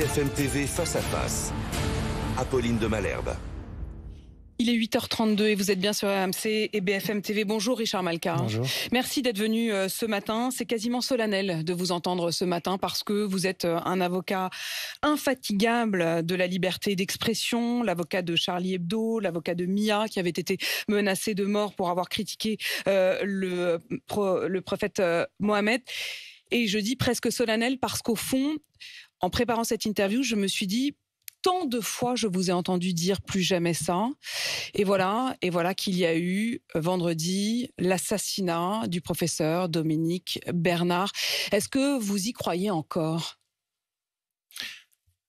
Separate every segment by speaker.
Speaker 1: BFM TV face à face. Apolline de Malherbe.
Speaker 2: Il est 8h32 et vous êtes bien sur RMC et BFM TV. Bonjour Richard Malka.
Speaker 3: Bonjour.
Speaker 2: Merci d'être venu euh, ce matin. C'est quasiment solennel de vous entendre ce matin parce que vous êtes euh, un avocat infatigable de la liberté d'expression, l'avocat de Charlie Hebdo, l'avocat de Mia qui avait été menacé de mort pour avoir critiqué euh, le, le prophète Mohamed. Et je dis presque solennel parce qu'au fond, en préparant cette interview, je me suis dit tant de fois je vous ai entendu dire plus jamais ça. Et voilà, et voilà qu'il y a eu euh, vendredi l'assassinat du professeur Dominique Bernard. Est-ce que vous y croyez encore?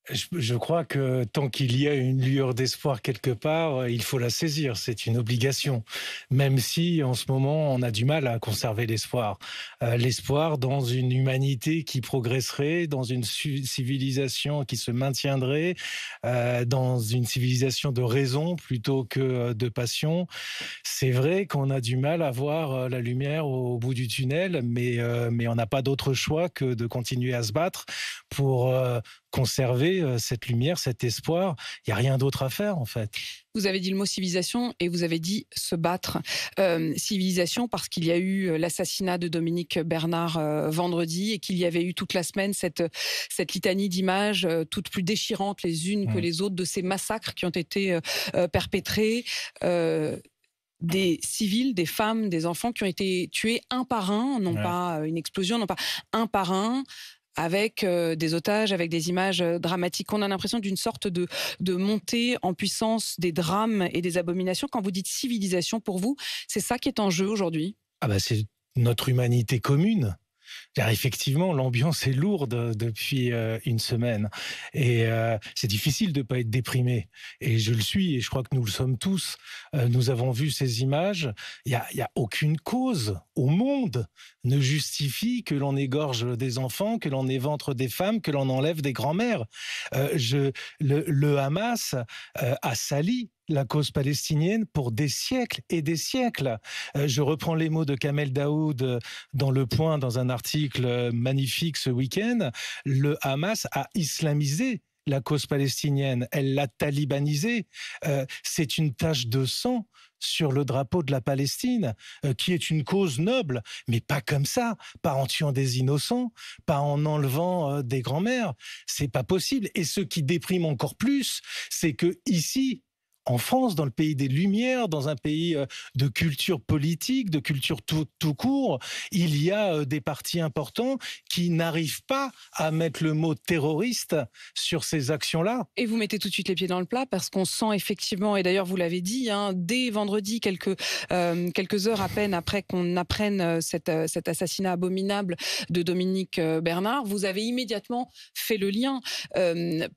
Speaker 3: Je, crois que tant qu'il y a une lueur d'espoir quelque part, euh, il faut la saisir. C'est une obligation. Même si en ce moment, on a du mal à conserver l'espoir. Euh, l'espoir dans une humanité qui progresserait, dans une civilisation qui se maintiendrait, euh, dans une civilisation de raison plutôt que de passion. C'est vrai qu'on a du mal à voir la lumière au bout du tunnel, mais, mais on n'a pas d'autre choix que de continuer à se battre pour conserver euh, cette lumière, cet espoir. Il n'y a rien d'autre à faire, en fait.
Speaker 2: Vous avez dit le mot civilisation et vous avez dit se battre. Euh, civilisation parce qu'il y a eu euh, l'assassinat de Dominique Bernard vendredi et qu'il y avait eu toute la semaine cette, cette litanie d'images toutes plus déchirantes les unes que mmh. les autres de ces massacres qui ont été perpétrés des civils, des femmes, des enfants qui ont été tués un par un, non pas une explosion, non pas un par un, avec euh, des otages, avec des images euh, dramatiques. On a l'impression d'une sorte de, montée en puissance des drames et des abominations. Quand vous dites civilisation, pour vous, c'est ça qui est en jeu aujourd'hui?
Speaker 3: Ah bah c'est notre humanité commune effectivement, l'ambiance est lourde depuis euh, une semaine et euh, c'est difficile de pas être déprimé. Et je le suis et je crois que nous le sommes tous. Euh, nous avons vu ces images. Il y a, a, aucune cause au monde ne justifie que l'on égorge des enfants, que l'on éventre des femmes, que l'on enlève des grands-mères. le Hamas a sali la cause palestinienne pour des siècles et des siècles. Euh, je reprends les mots de Kamel Daoud euh, dans Le Point, dans un article euh, magnifique ce week-end. Le Hamas a islamisé la cause palestinienne, elle l'a talibanisée. c'est une tache de sang sur le drapeau de la Palestine, qui est une cause noble, mais pas comme ça, pas en tuant des innocents, pas en enlevant des grands-mères. C'est pas possible. Et ce qui déprime encore plus, c'est que ici, en France, dans le pays des Lumières, dans un pays euh, de culture politique, de culture tout, court, il y a euh, des partis importants qui n'arrivent pas à mettre le mot terroriste sur ces actions-là.
Speaker 2: Et vous mettez tout de suite les pieds dans le plat parce qu'on sent effectivement, et d'ailleurs vous l'avez dit, hein, dès vendredi, quelques, euh, quelques heures à peine après qu'on apprenne cet, assassinat abominable de Dominique Bernard, vous avez immédiatement fait le lien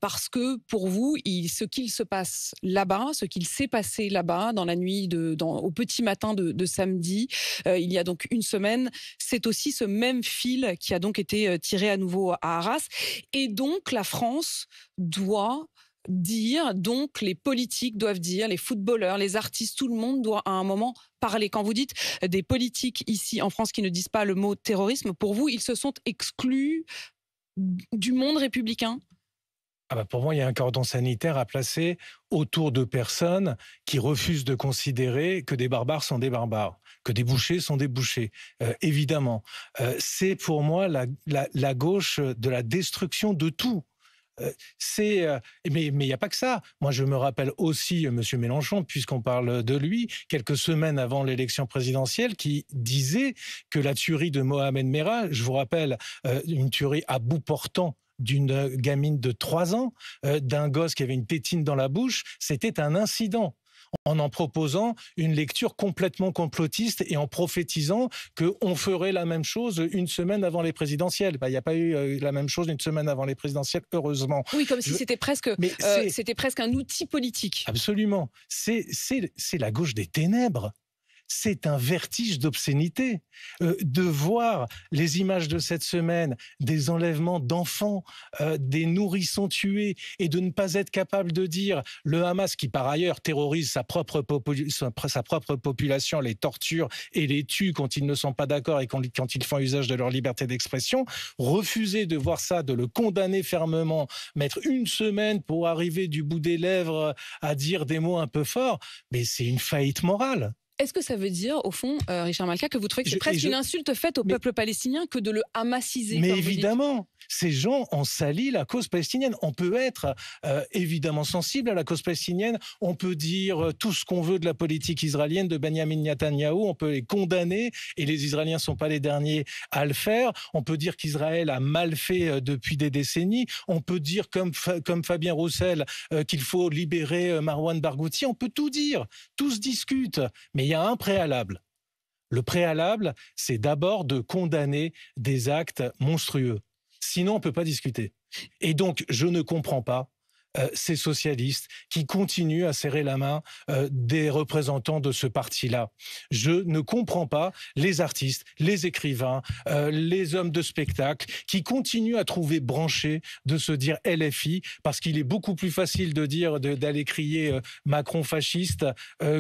Speaker 2: parce que pour vous, ce qu'il se passe là-bas, ce qu'il s'est passé là-bas dans la nuit au petit matin de, samedi, euh, il y a donc une semaine. C'est aussi ce même fil qui a donc été euh, tiré à nouveau à Arras. Et donc la France doit dire, donc les politiques doivent dire, les footballeurs, les artistes, tout le monde doit à un moment parler. Quand vous dites des politiques ici en France qui ne disent pas le mot terrorisme, pour vous, ils se sont exclus du monde républicain?
Speaker 3: Ah bah, pour moi, il y a un cordon sanitaire à placer autour de personnes qui refusent de considérer que des barbares sont des barbares, que des bouchers sont des bouchers. Euh, évidemment, euh, c'est pour moi la, gauche de la destruction de tout. Euh, mais mais il n'y a pas que ça. Moi, je me rappelle aussi Monsieur Mélenchon, puisqu'on parle de lui, quelques semaines avant l'élection présidentielle, qui disait que la tuerie de Mohamed Merah, je vous rappelle, une tuerie à bout portant d'une gamine de 3 ans, euh, d'un gosse qui avait une tétine dans la bouche, c'était un incident en en proposant une lecture complètement complotiste et en prophétisant qu'on ferait la même chose une semaine avant les présidentielles. Bah, il n'y a pas eu euh, la même chose une semaine avant les présidentielles, heureusement.
Speaker 2: Oui, comme si c'était presque, euh, c'était presque un outil politique.
Speaker 3: Absolument. C'est la gauche des ténèbres c'est un vertige d'obscénité. Euh, de voir les images de cette semaine, des enlèvements d'enfants, euh, des nourrissons tués, et de ne pas être capable de dire le Hamas, qui par ailleurs terrorise sa propre, population, les torture et les tue quand ils ne sont pas d'accord et quand, quand ils font usage de leur liberté d'expression, refuser de voir ça, de le condamner fermement, mettre une semaine pour arriver du bout des lèvres à dire des mots un peu forts, mais c'est une faillite morale.
Speaker 2: Est-ce que ça veut dire, au fond, euh, Richard Malka, que vous trouvez que c'est presque une insulte faite au peuple palestinien que de le hamassiser
Speaker 3: Mais évidemment, ces gens ont sali la cause palestinienne. On peut être euh, évidemment sensible à la cause palestinienne. On peut dire euh, tout ce qu'on veut de la politique israélienne de Benjamin Netanyahu. On peut les condamner et les Israéliens ne sont pas les derniers à le faire. On peut dire qu'Israël a mal fait depuis des décennies. On peut dire, comme, comme Fabien Roussel, qu'il faut libérer Marwan Barghouti. On peut tout dire. Tout se discute. Mais il y a un préalable. Le préalable, c'est d'abord de condamner des actes monstrueux. Sinon, on ne peut pas discuter. Et donc, je ne comprends pas euh, ces socialistes qui continuent à serrer la main euh, des représentants de ce parti-là. Je ne comprends pas les artistes, les écrivains, euh, les hommes de spectacle qui continuent à trouver branché de se dire LFI parce qu'il est beaucoup plus facile de dire d'aller crier Macron fasciste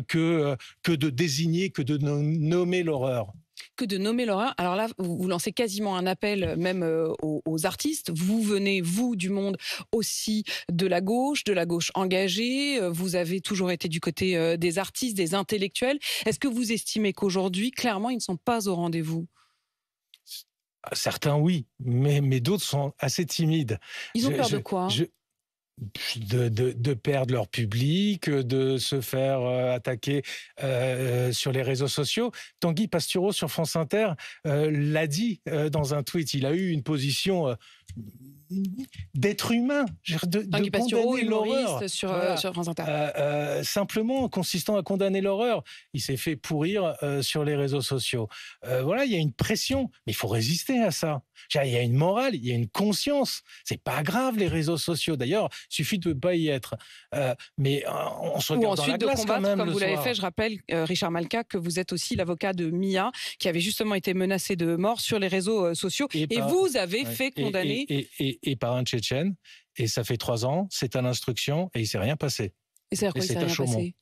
Speaker 3: que que de désigner que de nommer l'horreur
Speaker 2: que de nommer l'horreur. Alors là, vous, lancez quasiment un appel euh, même euh, aux, artistes. Vous venez, vous, du monde aussi de la gauche, de la gauche engagée. Euh, vous avez toujours été du côté des artistes, des intellectuels. Est-ce que vous estimez qu'aujourd'hui, clairement, ils ne sont pas au rendez-vous?
Speaker 3: Certains, oui, mais, mais d'autres sont assez timides.
Speaker 2: Ils ont peur de quoi?
Speaker 3: De, perdre leur public, de se faire euh, attaquer euh, sur les réseaux sociaux. Tanguy Pastureau sur France Inter euh, l'a dit dans un tweet. Il a eu une position d'être humain, de, de condamner l'horreur.
Speaker 2: Sur, euh, sur, France Inter. Euh,
Speaker 3: euh, simplement consistant à condamner l'horreur. Il s'est fait pourrir sur les réseaux sociaux. voilà, il y a une pression, mais il faut résister à ça. Il y a une morale, il y a une conscience. C'est pas grave les réseaux sociaux. D'ailleurs, il suffit de ne pas y être. mais on se regarde dans la glace
Speaker 2: combattre,
Speaker 3: quand même.
Speaker 2: Comme vous l'avez fait, je rappelle, Richard Malka, que vous êtes aussi l'avocat de Mia, qui avait justement été menacé de mort sur les réseaux sociaux. Et, vous avez fait condamner
Speaker 3: et, par un Tchétchène. Et ça fait trois ans, c'est à l'instruction et il s'est rien passé.
Speaker 2: Et c'est à quoi il s'est rien passé?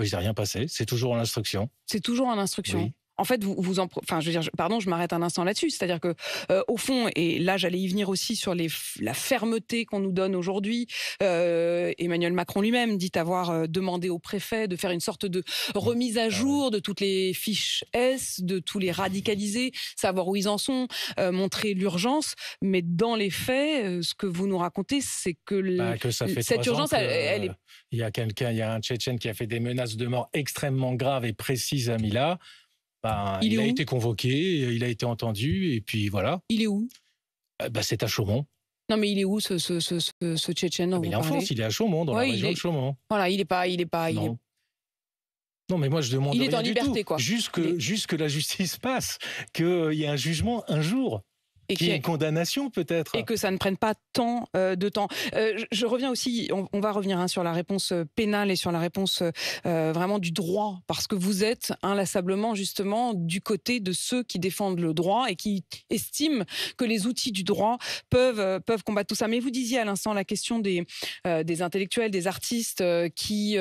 Speaker 3: Il s'est rien passé, c'est toujours en instruction.
Speaker 2: C'est toujours en instruction en fait, vous, vous en, enfin, je veux dire, pardon, je m'arrête un instant là-dessus. C'est-à-dire que, euh, au fond, et là, j'allais y venir aussi sur les, la fermeté qu'on nous donne aujourd'hui. Euh, Emmanuel Macron lui-même dit avoir euh, demandé au préfet de faire une sorte de remise à ah jour de toutes les fiches S, de tous les radicalisés, savoir où ils en sont, montrer l'urgence. Mais dans les faits, ce que vous nous racontez, c'est que,
Speaker 3: bah, cette urgence, elle, est il y a quelqu'un, il y a un Tchétchène qui a fait des menaces de mort extrêmement graves et précises à Mila. Ben, il, a été convoqué, il a été entendu, et puis voilà.
Speaker 2: Il est où?
Speaker 3: Bah, C'est à Chaumont.
Speaker 2: Non, mais il est où ce, ce, ce, ce Tchétchène
Speaker 3: ah, Il est en France, il est à Chaumont, dans la région de Chaumont.
Speaker 2: Voilà, il n'est pas. Il est pas
Speaker 3: non. non. mais moi je demande. Il
Speaker 2: est en liberté, quoi.
Speaker 3: Juste que, juste que la justice passe, qu'il y ait un jugement un jour et ait une condamnation peut-être.
Speaker 2: Et que ça ne prenne pas tant euh, de temps. Euh, je, reviens aussi, on, va revenir hein, sur la réponse euh, pénale et sur la réponse vraiment du droit, parce que vous êtes inlassablement justement du côté de ceux qui défendent le droit et qui estiment que les outils du droit peuvent, peuvent combattre tout ça. Mais vous disiez à l'instant la question des, des intellectuels, des artistes qui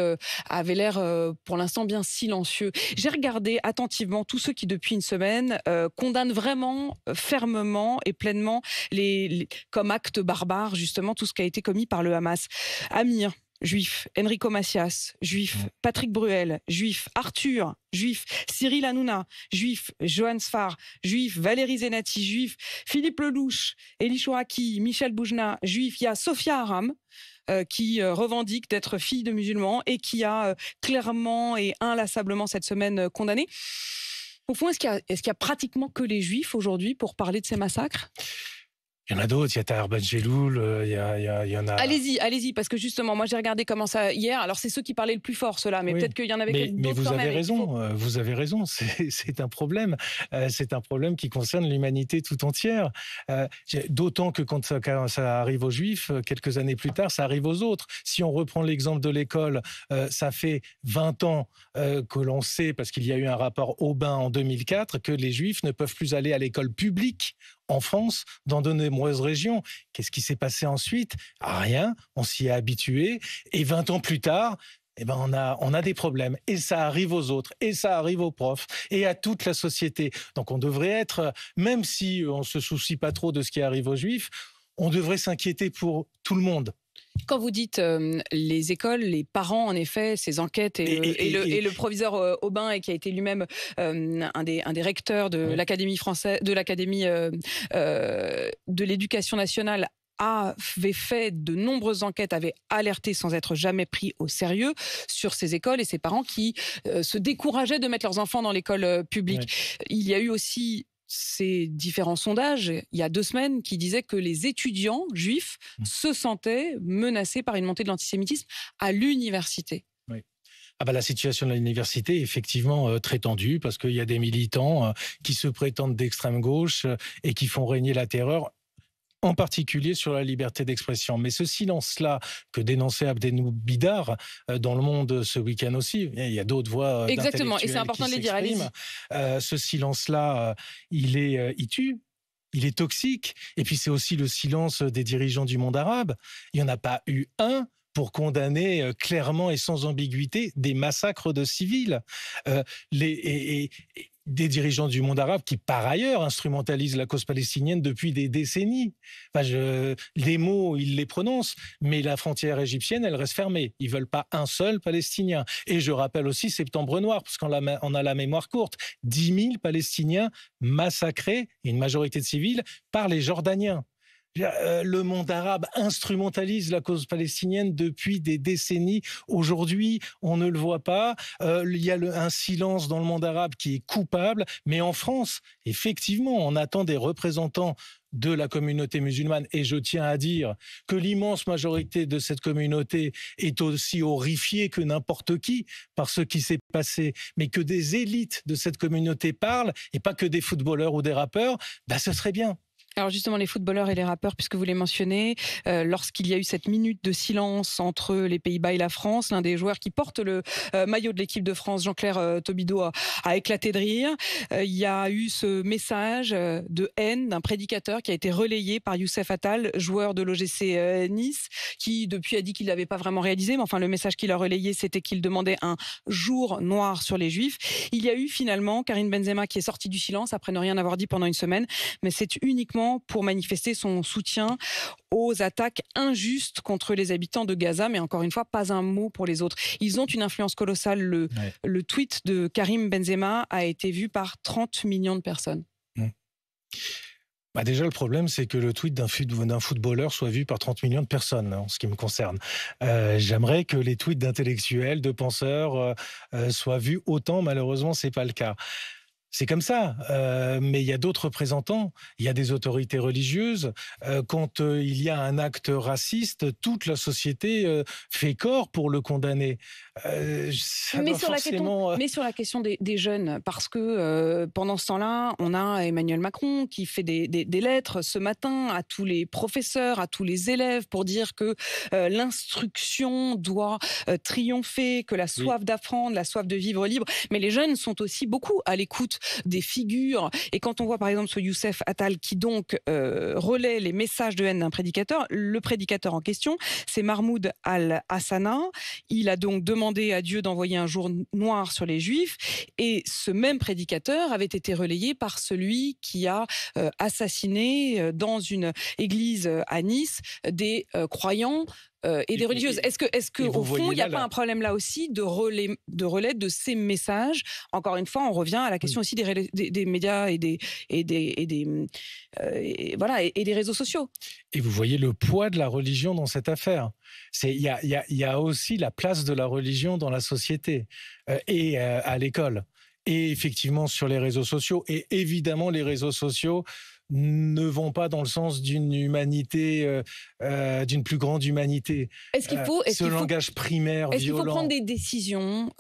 Speaker 2: avaient l'air pour l'instant bien silencieux. J'ai regardé attentivement tous ceux qui depuis une semaine condamnent vraiment fermement et pleinement les, comme acte barbare, justement, tout ce qui a été commis par le Hamas. Amir, juif, Enrico Macias, juif, Patrick Bruel, juif, Arthur, juif, Cyril Hanouna, juif, Johan Sfar, juif, Valérie Zenati, juif, Philippe Lelouch, Elie Chouaki, Michel Boujna, juif, il y a Sophia Aram, euh, qui euh, revendique d'être fille de musulmans et qui a euh, clairement et inlassablement cette semaine condamné. Au fond, est-ce qu'il y, a pratiquement que les juifs aujourd'hui pour parler de ces massacres?
Speaker 3: Il y en a d'autres, il y a Tahar Benjeloul, euh, il y, a, il, y en a.
Speaker 2: Allez-y, allez-y, parce que justement, moi j'ai regardé comment ça hier. Alors c'est ceux qui parlaient le plus fort, ceux-là, mais peut-être qu'il y en avait d'autres.
Speaker 3: Mais vous
Speaker 2: avez
Speaker 3: raison, euh, vous avez raison, c'est un problème. Euh, c'est un problème qui concerne l'humanité tout entière. D'autant que quand ça, quand ça, arrive aux Juifs, quelques années plus tard, ça arrive aux autres. Si on reprend l'exemple de l'école, ça fait 20 ans que l'on sait, parce qu'il y a eu un rapport Aubin en 2004, que les Juifs ne peuvent plus aller à l'école publique en France, dans de nombreuses régions. Qu'est-ce qui s'est passé ensuite? Rien, on s'y est habitué. Et 20 ans plus tard, eh ben on a, on a des problèmes. Et ça arrive aux autres, et ça arrive aux profs, et à toute la société. Donc on devrait être, même si on se soucie pas trop de ce qui arrive aux juifs, on devrait s'inquiéter pour tout le monde.
Speaker 2: Quand vous dites euh, les écoles, les parents, en effet, ces enquêtes et, le, proviseur euh, Aubin, et qui a été lui-même euh, un, des, un des recteurs de l'académie française, de l'académie de l'éducation nationale avait fait de nombreuses enquêtes, avait alerté sans être jamais pris au sérieux sur ces écoles et ces parents qui se décourageaient de mettre leurs enfants dans l'école publique. Il y a eu aussi ces différents sondages il y a deux semaines qui disaient que les étudiants juifs mmh. se sentaient menacés par une montée de l'antisémitisme à l'université.
Speaker 3: Oui. Ah bah la situation de l'université est effectivement euh, très tendue parce qu'il y a des militants euh, qui se prétendent d'extrême gauche euh, et qui font régner la terreur en particulier sur la liberté d'expression. Mais ce silence-là que dénonçait Abdenou Bidar euh, dans le monde ce week-end aussi, il y a d'autres voix.
Speaker 2: Euh, Exactement, et c'est important de les dire.
Speaker 3: Euh, ce silence-là, il est, il tue. Il est toxique. Et puis c'est aussi le silence des dirigeants du monde arabe. Il n'y en a pas eu un pour condamner clairement et sans ambiguïté des massacres de civils. les, et, des dirigeants du monde arabe qui, par ailleurs, instrumentalisent la cause palestinienne depuis des décennies. je, les mots, ils les prononcent, mais la frontière égyptienne, elle reste fermée. Ils veulent pas un seul Palestinien. Et je rappelle aussi Septembre Noir, parce qu'on a la mémoire courte. 10 000 Palestiniens massacrés, une majorité de civils, par les Jordaniens. Euh, le monde arabe instrumentalise la cause palestinienne depuis des décennies. Aujourd'hui, on ne le voit pas. Euh, il y a un silence dans le monde arabe qui est coupable. Mais en France, effectivement, on attend des représentants de la communauté musulmane. Et je tiens à dire que l'immense majorité de cette communauté est aussi horrifiée que n'importe qui par ce qui s'est passé. Mais que des élites de cette communauté parlent, et pas que des footballeurs ou des rappeurs, bah, ce serait bien.
Speaker 2: Alors justement, les footballeurs et les rappeurs, puisque vous les mentionnez, euh, lorsqu'il y a eu cette minute de silence entre les Pays-Bas et la France, l'un des joueurs qui porte le euh, maillot de l'équipe de France, Jean-Claire euh, Tobido, a, éclaté de rire. il y a eu ce message de haine d'un prédicateur qui a été relayé par Youssef Attal, joueur de l'OGC Nice, qui depuis a dit qu'il l'avait pas vraiment réalisé, mais enfin le message qu'il a relayé, c'était qu'il demandait un jour noir sur les Juifs. Il y a eu finalement Karine Benzema qui est sortie du silence après ne rien avoir dit pendant une semaine, mais c'est uniquement pour manifester son soutien aux attaques injustes contre les habitants de Gaza, mais encore une fois, pas un mot pour les autres. Ils ont une influence colossale. Le, le tweet de Karim Benzema a été vu par 30 millions de personnes. Mmh.
Speaker 3: Bah déjà, le problème, c'est que le tweet d'un footballeur soit vu par 30 millions de personnes, en ce qui me concerne. Euh, j'aimerais que les tweets d'intellectuels, de penseurs euh, euh, soient vus autant. Malheureusement, c'est pas le cas. C'est comme ça. Euh, mais il y a d'autres représentants. Il y a des autorités religieuses. Euh, quand euh, il y a un acte raciste, toute la société fait corps pour le condamner.
Speaker 2: Mais, sur la question, mais sur la question des, jeunes, parce que pendant ce temps-là, on a Emmanuel Macron qui fait des, des, lettres ce matin à tous les professeurs, à tous les élèves pour dire que l'instruction doit triompher, que la soif d'apprendre, la soif de vivre libre. Mais les jeunes sont aussi beaucoup à l'écoute des figures. Et quand on voit par exemple ce Youssef Attal qui donc euh, relaie les messages de haine d'un prédicateur, le prédicateur en question, c'est Mahmoud al-Hassana. Il a donc demandé à Dieu d'envoyer un jour noir sur les Juifs. Et ce même prédicateur avait été relayé par celui qui a euh, assassiné euh, dans une église à Nice des croyants euh, et des religieuses. Est-ce que, est-ce que au fond, il n'y a pas un problème là aussi de relais, de relais de ces messages? Encore une fois, on revient à la question aussi des, des, médias et des et des, et des euh, voilà et, des réseaux sociaux.
Speaker 3: Et vous voyez le poids de la religion dans cette affaire. C'est il y a, y, y a aussi la place de la religion dans la société euh, et à l'école et effectivement sur les réseaux sociaux. Et évidemment, les réseaux sociaux ne vont pas dans le sens d'une humanité, d'une plus grande humanité.
Speaker 2: Est-ce qu'il faut
Speaker 3: ce langage primaire
Speaker 2: Est-ce qu'il
Speaker 3: faut
Speaker 2: prendre des décisions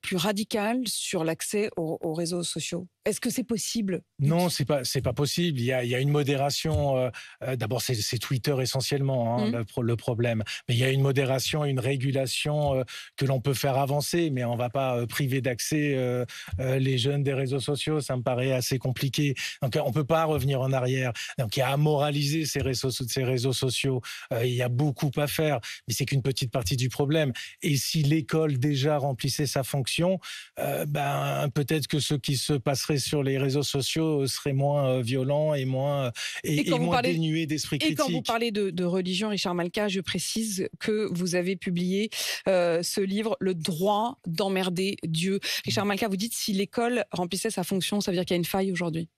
Speaker 2: plus radicales sur l'accès aux réseaux sociaux? Est-ce que c'est possible
Speaker 3: Non, c'est pas c'est pas possible. Il y a, il y a une modération. Euh, euh, d'abord, c'est Twitter essentiellement hein, mmh. le, problème, mais il y a une modération, une régulation euh, que l'on peut faire avancer, mais on va pas priver d'accès les jeunes des réseaux sociaux. Ça me paraît assez compliqué. Donc, on peut pas revenir en arrière. Donc, il y a à moraliser ces réseaux ces réseaux sociaux. il y a beaucoup à faire, mais c'est qu'une petite partie du problème. Et si l'école déjà remplissait sa fonction, ben peut-être que ce qui se passerait sur les réseaux sociaux euh, serait moins euh, violent et moins, euh, et, moins dénué d'esprit critique.
Speaker 2: Et quand vous parlez de, religion, Richard Malka, je précise que vous avez publié ce livre, Le droit d'emmerder Dieu. Richard. Malka, vous dites si l'école remplissait sa fonction, ça veut dire qu'il y a une faille aujourd'hui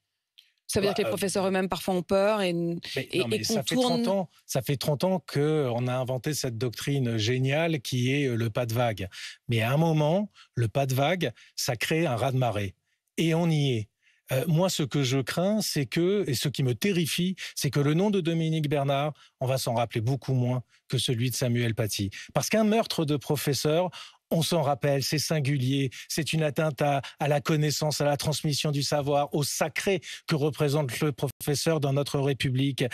Speaker 2: ça veut dire que les bah, professeurs eux-mêmes parfois ont peur et, et,
Speaker 3: ça, fait 30 ans, ça fait 30 ans qu'on a inventé cette doctrine géniale qui est le pas de vague. Mais à un moment, le pas de vague, ça crée un raz-de-marée et on y est. Euh, moi, ce que je crains, c'est que, et ce qui me terrifie, c'est que le nom de Dominique Bernard, on va s'en rappeler beaucoup moins que celui de Samuel Paty. Parce qu'un meurtre de professeur, on s'en rappelle, c'est singulier, c'est une atteinte à, la connaissance, à la transmission du savoir, au sacré que représente le professeur dans notre République.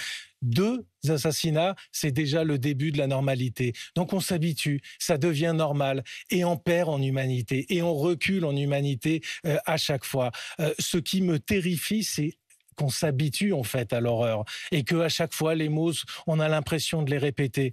Speaker 3: Deux assassinats, c'est déjà le début de la normalité. Donc on s'habitue, ça devient normal, et on perd en humanité, et on recule en humanité euh, à chaque fois. Euh, ce qui me terrifie, c'est qu'on s'habitue en fait à l'horreur et que à chaque fois les mots on a l'impression de les répéter.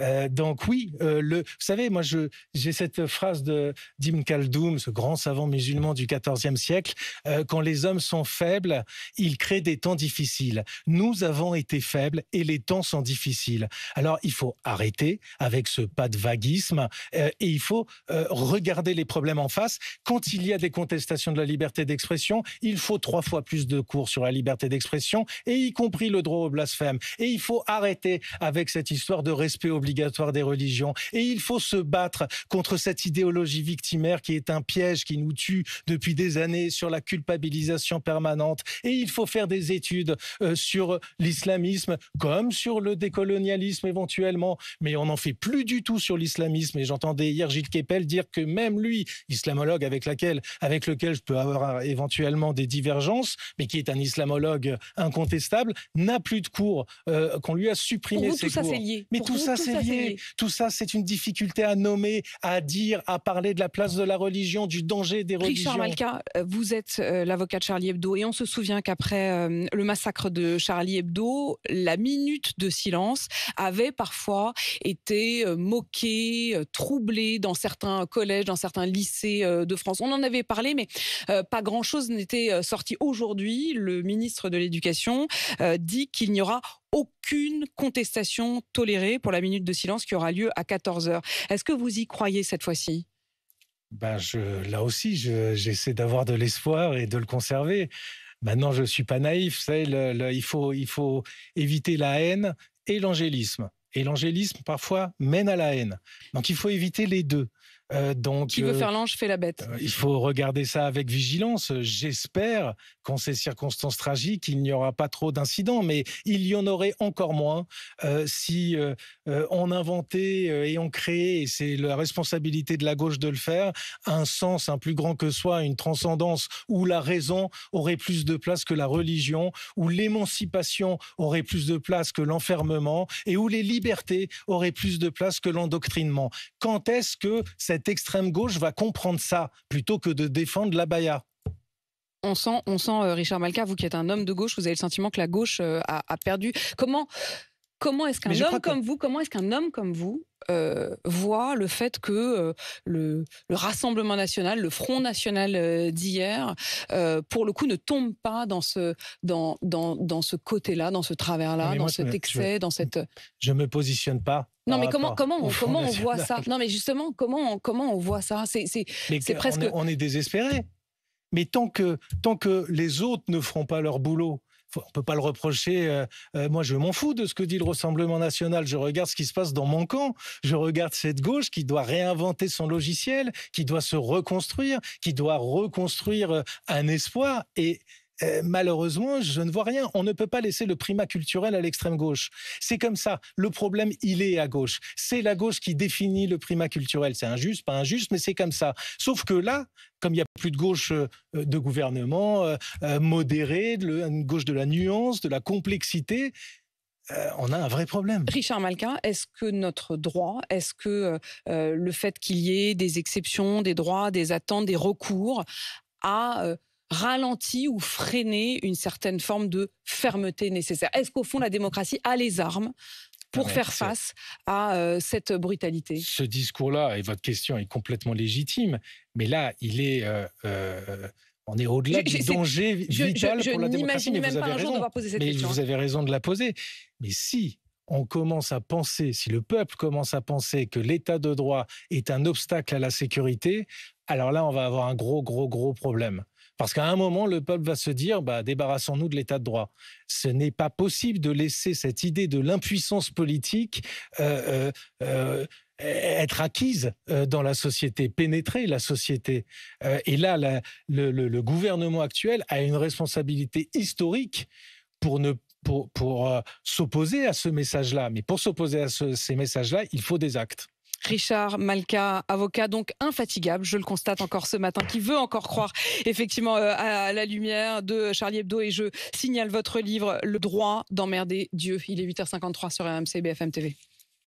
Speaker 3: Euh, donc oui, euh, le, vous savez, moi j'ai cette phrase de d'Ibn Khaldoum, ce grand savant musulman du XIVe siècle, euh, quand les hommes sont faibles, ils créent des temps difficiles. Nous avons été faibles et les temps sont difficiles. Alors il faut arrêter avec ce pas de vaguisme et il faut regarder les problèmes en face. Quand il y a des contestations de la liberté d'expression, il faut trois fois plus de cours sur la liberté d'expression et y compris le droit au blasphème. Et il faut arrêter avec cette histoire de respect au obligatoire des religions. Et il faut se battre contre cette idéologie victimaire qui est un piège qui nous tue depuis des années sur la culpabilisation permanente. Et il faut faire des études euh, sur l'islamisme comme sur le décolonialisme éventuellement. Mais on n'en fait plus du tout sur l'islamisme. Et j'entendais hier Gilles Kepel dire que même lui, islamologue avec, laquelle, avec lequel je peux avoir éventuellement des divergences, mais qui est un islamologue incontestable, n'a plus de cours, euh, qu'on lui a supprimé ses
Speaker 2: tout
Speaker 3: cours.
Speaker 2: Ça, lié.
Speaker 3: Mais tout ça, c'est tout ça, c'est une difficulté à nommer, à dire, à parler de la place de la religion, du danger des religions.
Speaker 2: Richard Malka, euh, vous êtes euh, l'avocat de Charlie Hebdo et on se souvient qu'après euh, le massacre de Charlie Hebdo, la minute de silence avait parfois été moquée, troublée dans certains collèges, dans certains lycées de France. On en avait parlé, mais pas grand-chose n'était sorti aujourd'hui. Le ministre de l'Éducation dit qu'il n'y aura aucune contestation tolérée pour la minute de silence qui aura lieu à 14h. Est-ce que vous y croyez cette fois-ci?
Speaker 3: Ben je, là aussi, j'essaie d'avoir de l'espoir et de le conserver. Maintenant, je suis pas naïf. il, faut, il faut éviter la haine et l'angélisme. Et l'angélisme, parfois, mène à la haine. Donc, il faut éviter les deux.
Speaker 2: Euh, donc, Qui veut euh, faire l'ange fait la bête.
Speaker 3: Euh, il faut regarder ça avec vigilance. J'espère qu'en ces circonstances tragiques, il n'y aura pas trop d'incidents, mais il y en aurait encore moins si on inventait et on créait, et c'est la responsabilité de la gauche de le faire, un sens un plus grand que soi, une transcendance où la raison aurait plus de place que la religion, où l'émancipation aurait plus de place que l'enfermement et où les libertés auraient plus de place que l'endoctrinement. Quand est-ce que cette extrême gauche va comprendre ça plutôt que de défendre la baya
Speaker 2: on sent, on sent euh, Richard Malka, vous qui êtes un homme de gauche, vous avez le sentiment que la gauche euh, a, perdu. Comment, comment est-ce qu'un homme comme vous, comment est-ce qu'un homme comme vous euh, voit le fait que le, Rassemblement national, le Front national d'hier, pour le coup, ne tombe pas dans ce, dans, dans, dans ce côté-là, dans ce travers-là, dans cet excès, dans cette.
Speaker 3: Je me positionne pas
Speaker 2: non, mais comment, comment, on, comment on voit ça? Non, mais justement, comment, comment on voit ça? C'est presque.
Speaker 3: On est, désespéré. Mais tant que, tant que les autres ne feront pas leur boulot, on peut pas le reprocher. Euh, euh, moi, je m'en fous de ce que dit le Rassemblement national. Je regarde ce qui se passe dans mon camp. Je regarde cette gauche qui doit réinventer son logiciel, qui doit se reconstruire, qui doit reconstruire euh, un espoir. Et malheureusement, je ne vois rien. On ne peut pas laisser le primat culturel à l'extrême gauche. C'est comme ça. Le problème, il est à gauche. C'est la gauche qui définit le primat culturel. C'est injuste, pas injuste, mais c'est comme ça. Sauf que là, comme il n'y a plus de gauche euh, de gouvernement euh, modéré, une gauche de la nuance, de la complexité, on a un vrai problème.
Speaker 2: Richard Malka, est-ce que notre droit, est-ce que le fait qu'il y ait des exceptions, des droits, des attentes, des recours a ralenti ou freiné une certaine forme de fermeté nécessaire Est-ce qu'au fond, la démocratie a les armes pour faire face à euh, cette brutalité?
Speaker 3: Ce discours-là, et votre question est complètement légitime, mais là, il est... Euh, euh, on est au-delà du danger vital pour la démocratie. Mais vous avez raison. mais vous avez raison de la poser. Mais si on commence à penser, si le peuple commence à penser que l'état de droit est un obstacle à la sécurité, alors là, on va avoir un gros, gros, gros problème. Parce qu'à un moment, le peuple va se dire, bah, débarrassons-nous de l'état de droit. Ce n'est pas possible de laisser cette idée de l'impuissance politique euh, euh, euh, être acquise dans la société, pénétrer la société. et là, le, gouvernement actuel a une responsabilité historique pour ne pour, pour s'opposer à ce message-là. Mais pour s'opposer à ces messages-là, il faut des actes.
Speaker 2: Richard Malka, avocat donc infatigable, je le constate encore ce matin, qui veut encore croire effectivement euh, à la lumière de Charlie Hebdo et je signale votre livre Le droit d'emmerder Dieu. Il est 8h53 sur RMC BFM TV.